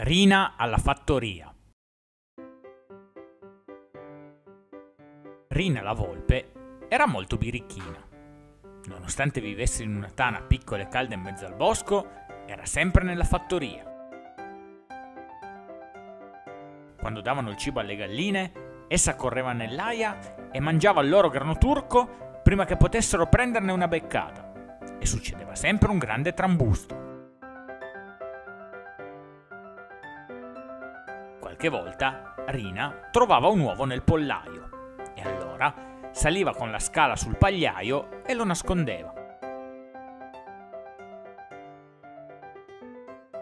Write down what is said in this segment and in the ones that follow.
Rina alla fattoria. Rina la volpe era molto birichina. Nonostante vivesse in una tana piccola e calda in mezzo al bosco, era sempre nella fattoria. Quando davano il cibo alle galline, essa correva nell'aia e mangiava il loro grano turco prima che potessero prenderne una beccata. E succedeva sempre un grande trambusto. Qualche volta Rina trovava un uovo nel pollaio e allora saliva con la scala sul pagliaio e lo nascondeva.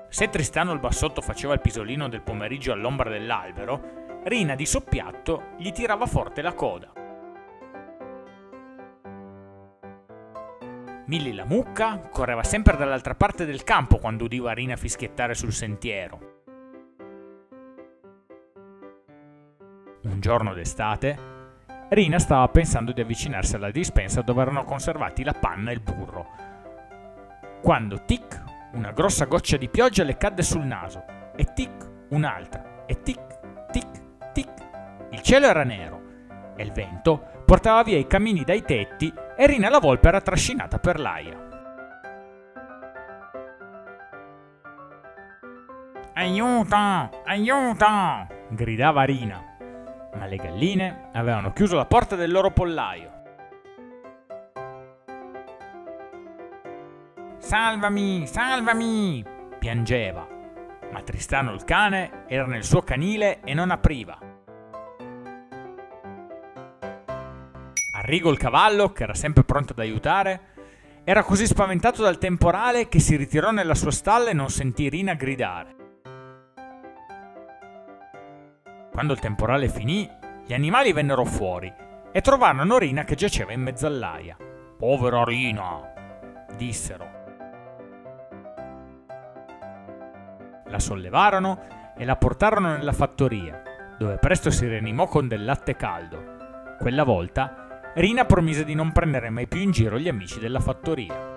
Se Tristano il bassotto faceva il pisolino del pomeriggio all'ombra dell'albero, Rina di soppiatto gli tirava forte la coda. Milly la mucca correva sempre dall'altra parte del campo quando udiva Rina fischiettare sul sentiero Un giorno d'estate, Rina stava pensando di avvicinarsi alla dispensa dove erano conservati la panna e il burro. Quando tic, una grossa goccia di pioggia le cadde sul naso, e tic, un'altra, e tic, tic, tic. Il cielo era nero e il vento portava via i camini dai tetti e Rina la volpe era trascinata per l'aia. Aiuto! Aiuto! gridava Rina ma le galline avevano chiuso la porta del loro pollaio. Salvami, salvami! piangeva, ma Tristano il cane era nel suo canile e non apriva. Arrigo il cavallo, che era sempre pronto ad aiutare, era così spaventato dal temporale che si ritirò nella sua stalla e non sentì Rina gridare. Quando il temporale finì, gli animali vennero fuori e trovarono Rina che giaceva in mezzo all'aia. Povera Rina, dissero. La sollevarono e la portarono nella fattoria, dove presto si rianimò con del latte caldo. Quella volta Rina promise di non prendere mai più in giro gli amici della fattoria.